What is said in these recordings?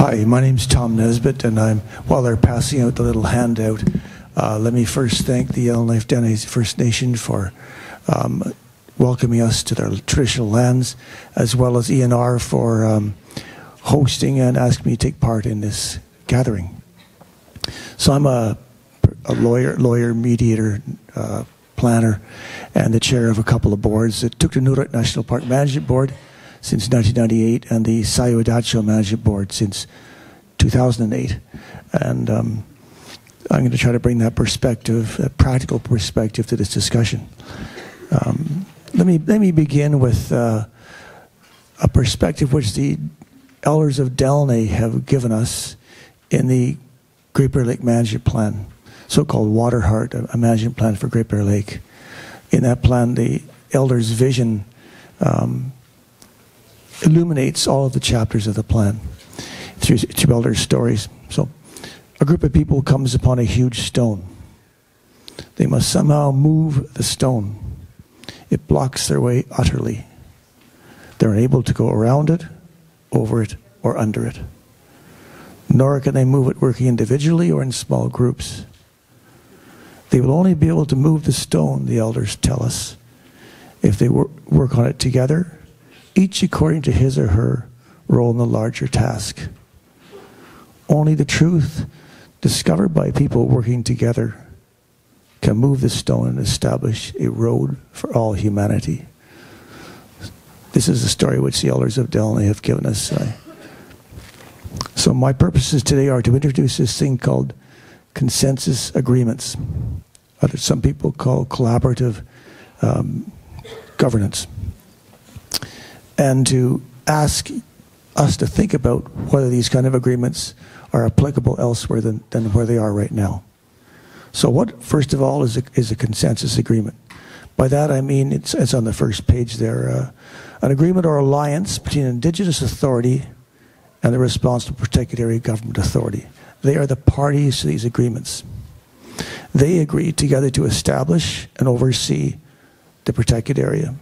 Hi, my name's Tom Nesbitt, and I'm while they're passing out the little handout, uh, let me first thank the Yellowknife Dene First Nation for um, welcoming us to their traditional lands, as well as ENR for um, hosting and asking me to take part in this gathering. So I'm a, a lawyer, lawyer, mediator, uh, planner, and the chair of a couple of boards. It took the Tuktut Nogait National Park Management Board since 1998 and the Saoyú-ʔehdacho Management Board since 2008. And um, I'm going to try to bring that perspective, that practical perspective to this discussion. Um, let, me, let me begin with uh, a perspective which the elders of Délı̨nę have given us in the Great Bear Lake Management Plan, so-called Water Heart, a management plan for Great Bear Lake. In that plan, the elders' vision um, illuminates all of the chapters of the plan through, through elders' stories. So, a group of people comes upon a huge stone. They must somehow move the stone. It blocks their way utterly. They're unable to go around it, over it, or under it. Nor can they move it working individually or in small groups. They will only be able to move the stone, the elders tell us, if they work on it together each according to his or her role in the larger task. Only the truth discovered by people working together can move the stone and establish a road for all humanity. This is the story which the elders of Délı̨nę have given us. So, my purposes today are to introduce this thing called consensus agreements, what some people call collaborative um, governance and to ask us to think about whether these kind of agreements are applicable elsewhere than, than where they are right now. So what, first of all, is a, is a consensus agreement? By that I mean, it's, it's on the first page there, uh, an agreement or alliance between Indigenous authority and the responsible protected area government authority. They are the parties to these agreements. They agree together to establish and oversee the protected area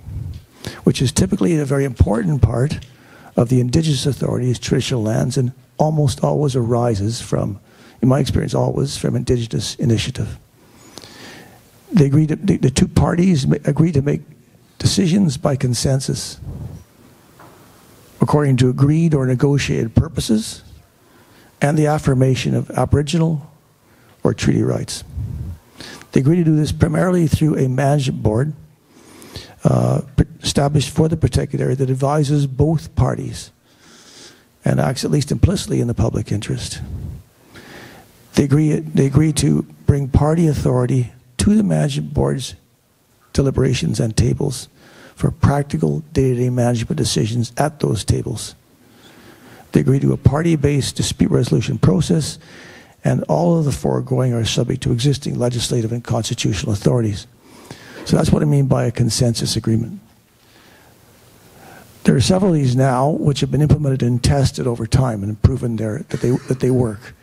which is typically a very important part of the indigenous authorities' traditional lands and almost always arises from, in my experience, always from indigenous initiative. They agree to, the, the two parties agree to make decisions by consensus according to agreed or negotiated purposes and the affirmation of Aboriginal or treaty rights. They agree to do this primarily through a management board uh, established for the protected area that advises both parties and acts at least implicitly in the public interest. They agree, they agree to bring party authority to the management board's deliberations and tables for practical day-to-day -day management decisions at those tables. They agree to a party-based dispute resolution process and all of the foregoing are subject to existing legislative and constitutional authorities. So that's what I mean by a consensus agreement. There are several of these now which have been implemented and tested over time and proven that, they, that they work.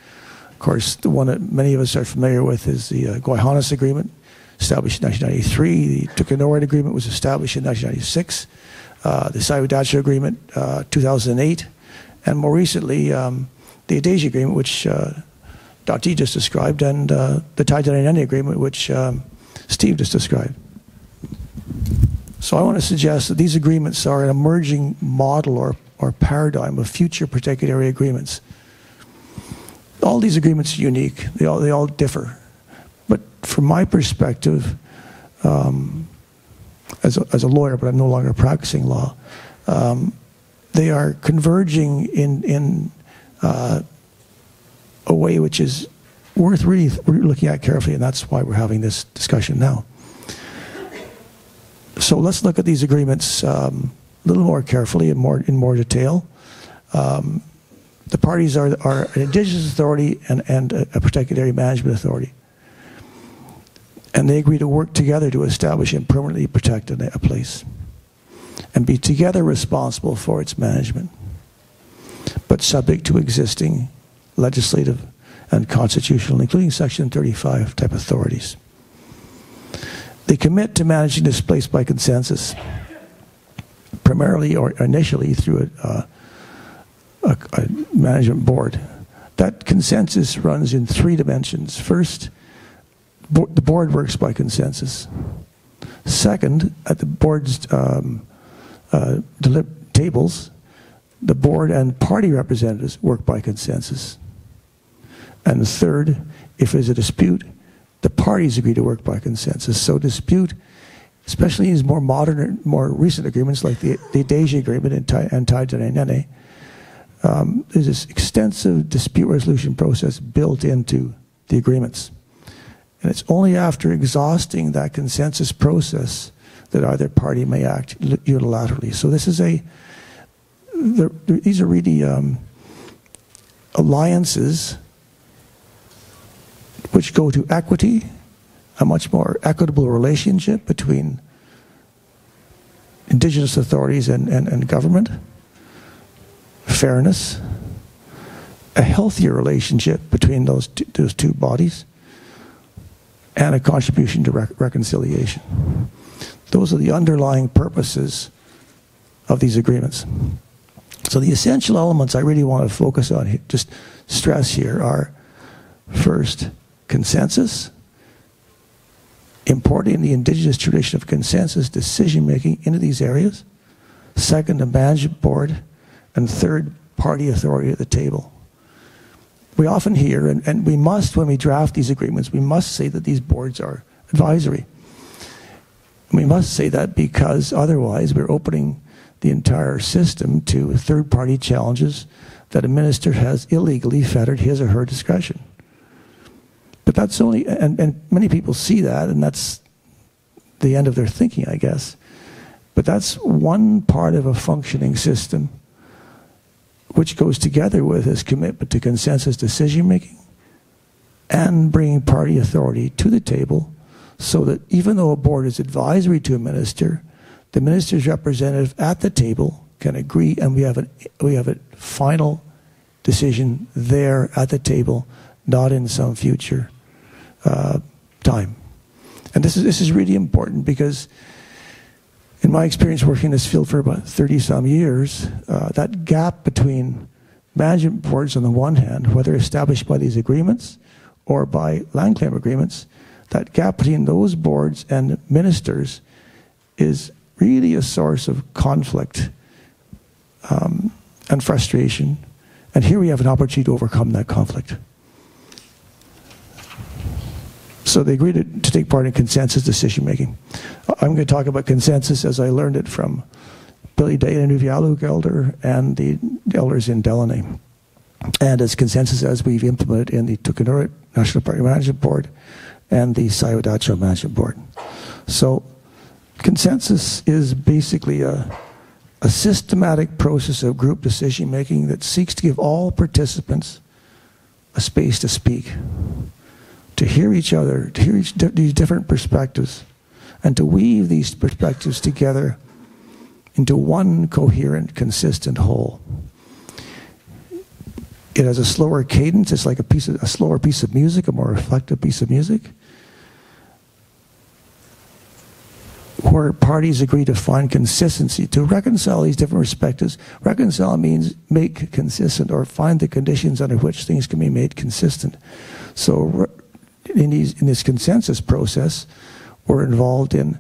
Of course, the one that many of us are familiar with is the uh, Gwaii Haanas Agreement, established in 1993. The Tuktut Nogait Agreement was established in 1996. Uh, the Saoyú-ʔehdacho Agreement, uh, 2008. And more recently, um, the Edéhzhíe Agreement, which uh, just described, and uh, the Thaidene Nëné Agreement, which um, Steve just described. So I want to suggest that these agreements are an emerging model or, or paradigm of future protected area agreements. All these agreements are unique. They all, they all differ. But from my perspective, um, as, a, as a lawyer, but I'm no longer practicing law, um, they are converging in, in uh, a way which is worth really looking at carefully, and that's why we're having this discussion now so let's look at these agreements um, a little more carefully and more in more detail. Um, the parties are, are an indigenous authority and, and a, a protected area management authority. And they agree to work together to establish and permanently protect a, a place and be together responsible for its management, but subject to existing legislative and constitutional, including Section 35 type authorities. They commit to managing this place by consensus, primarily or initially through a, uh, a, a management board. That consensus runs in three dimensions. First, bo the board works by consensus. Second, at the board's um, uh, tables, the board and party representatives work by consensus. And third, if there's a dispute, the parties agree to work by consensus. So dispute, especially in these more modern, more recent agreements like the, the Deja Agreement and, and Nene, um, there's this extensive dispute resolution process built into the agreements. And it's only after exhausting that consensus process that either party may act unilaterally. So this is a, these are really um, alliances which go to equity, a much more equitable relationship between indigenous authorities and, and, and government, fairness, a healthier relationship between those two, those two bodies, and a contribution to rec reconciliation. Those are the underlying purposes of these agreements. So the essential elements I really want to focus on, just stress here, are first, consensus, importing the indigenous tradition of consensus decision making into these areas. Second, a management board. And third, party authority at the table. We often hear, and, and we must, when we draft these agreements, we must say that these boards are advisory. we must say that because otherwise we're opening the entire system to third party challenges that a minister has illegally fettered his or her discretion. But that's only, and, and many people see that, and that's the end of their thinking, I guess. But that's one part of a functioning system which goes together with his commitment to consensus decision making and bringing party authority to the table so that even though a board is advisory to a minister, the minister's representative at the table can agree and we have a, we have a final decision there at the table, not in some future uh, time. And this is, this is really important because in my experience working in this field for about 30 some years, uh, that gap between management boards on the one hand, whether established by these agreements or by land claim agreements, that gap between those boards and ministers is really a source of conflict um, and frustration. And here we have an opportunity to overcome that conflict. So they agreed to, to take part in consensus decision making. I'm going to talk about consensus as I learned it from Billy Day and Nunavut elder and the elders in Délı̨nę. And as consensus as we've implemented in the Tuktut Nogait National Park Management Board and the Saoyú-ʔehdacho Management Board. So consensus is basically a, a systematic process of group decision making that seeks to give all participants a space to speak to hear each other, to hear each, these different perspectives, and to weave these perspectives together into one coherent, consistent whole. It has a slower cadence. It's like a piece of, a slower piece of music, a more reflective piece of music. Where parties agree to find consistency, to reconcile these different perspectives. Reconcile means make consistent or find the conditions under which things can be made consistent. So in, these, in this consensus process, we're involved in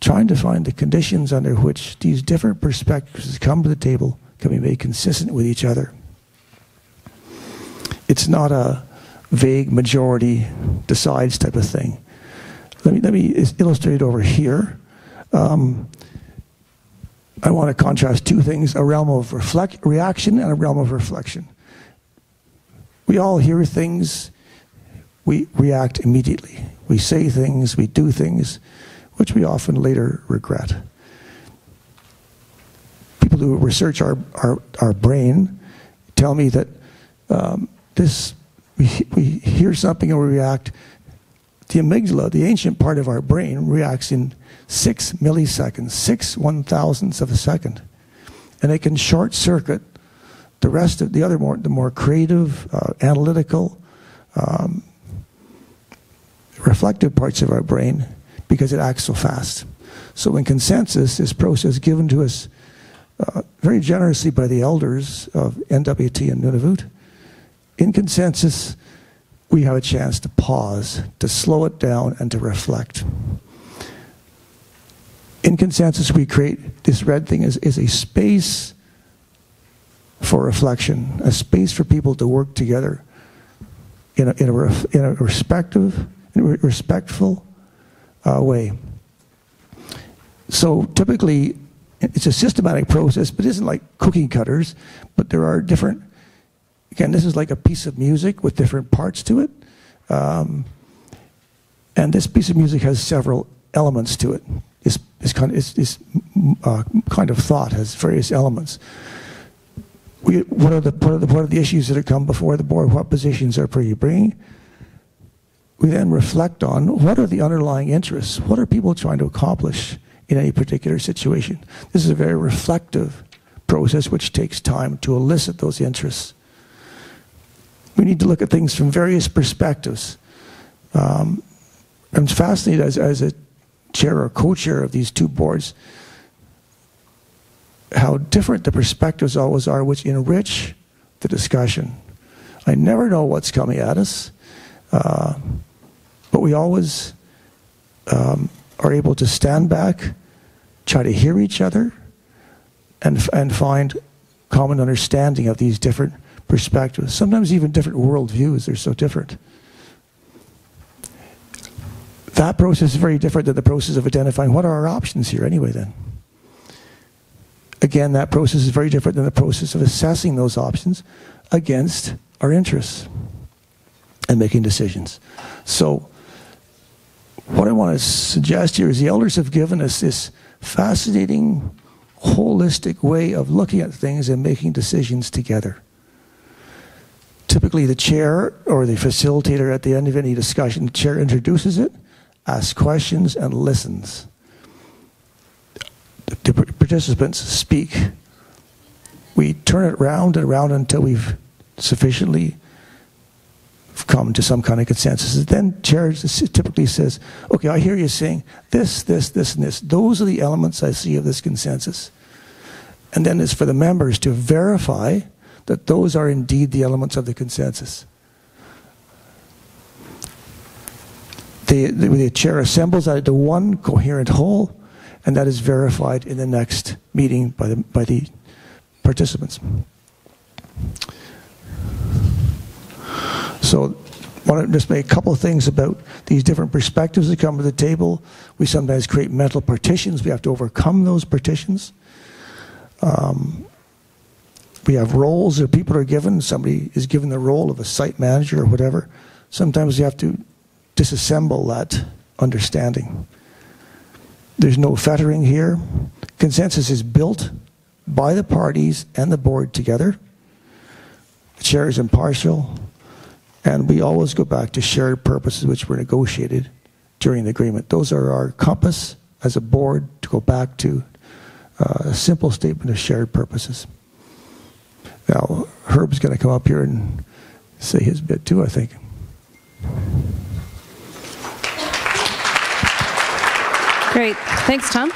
trying to find the conditions under which these different perspectives come to the table can be made consistent with each other. It's not a vague majority decides type of thing. Let me, let me illustrate over here. Um, I want to contrast two things a realm of reflect, reaction and a realm of reflection. We all hear things we react immediately. We say things, we do things, which we often later regret. People who research our, our, our brain tell me that um, this, we, we hear something and we react. The amygdala, the ancient part of our brain, reacts in six milliseconds, six one thousandths of a second. And it can short circuit the rest of the other more, the more creative, uh, analytical, um, reflective parts of our brain because it acts so fast. So in consensus, this process given to us uh, very generously by the elders of NWT and Nunavut. In consensus, we have a chance to pause, to slow it down, and to reflect. In consensus, we create this red thing is, is a space for reflection, a space for people to work together in a, in a, in a respective, respectful uh, way. So typically, it's a systematic process, but it isn't like cookie cutters, but there are different, again, this is like a piece of music with different parts to it. Um, and this piece of music has several elements to it. This, this, kind, of, this, uh, kind of thought has various elements. We, what, are the, what, are the, what are the issues that have come before the board? What positions are you bringing? We then reflect on what are the underlying interests? What are people trying to accomplish in any particular situation? This is a very reflective process which takes time to elicit those interests. We need to look at things from various perspectives. Um, I'm fascinated as, as a chair or co-chair of these two boards how different the perspectives always are, which enrich the discussion. I never know what's coming at us, uh, but we always um, are able to stand back, try to hear each other, and, and find common understanding of these different perspectives. Sometimes even different worldviews, they're so different. That process is very different than the process of identifying what are our options here anyway then. Again, that process is very different than the process of assessing those options against our interests and making decisions. So, what I want to suggest here is the elders have given us this fascinating, holistic way of looking at things and making decisions together. Typically, the chair or the facilitator at the end of any discussion, the chair introduces it, asks questions, and listens the participants speak. We turn it round and round until we've sufficiently come to some kind of consensus. Then chair typically says, okay, I hear you saying this, this, this, and this. Those are the elements I see of this consensus. And then it's for the members to verify that those are indeed the elements of the consensus. The, the, the chair assembles that into one coherent whole and that is verified in the next meeting by the, by the participants. So I want to just make a couple of things about these different perspectives that come to the table. We sometimes create mental partitions. We have to overcome those partitions. Um, we have roles that people are given. Somebody is given the role of a site manager or whatever. Sometimes you have to disassemble that understanding. There's no fettering here. Consensus is built by the parties and the board together. The chair is impartial, and we always go back to shared purposes which were negotiated during the agreement. Those are our compass as a board to go back to uh, a simple statement of shared purposes. Now, Herb's going to come up here and say his bit too, I think. Great. Thanks, Tom.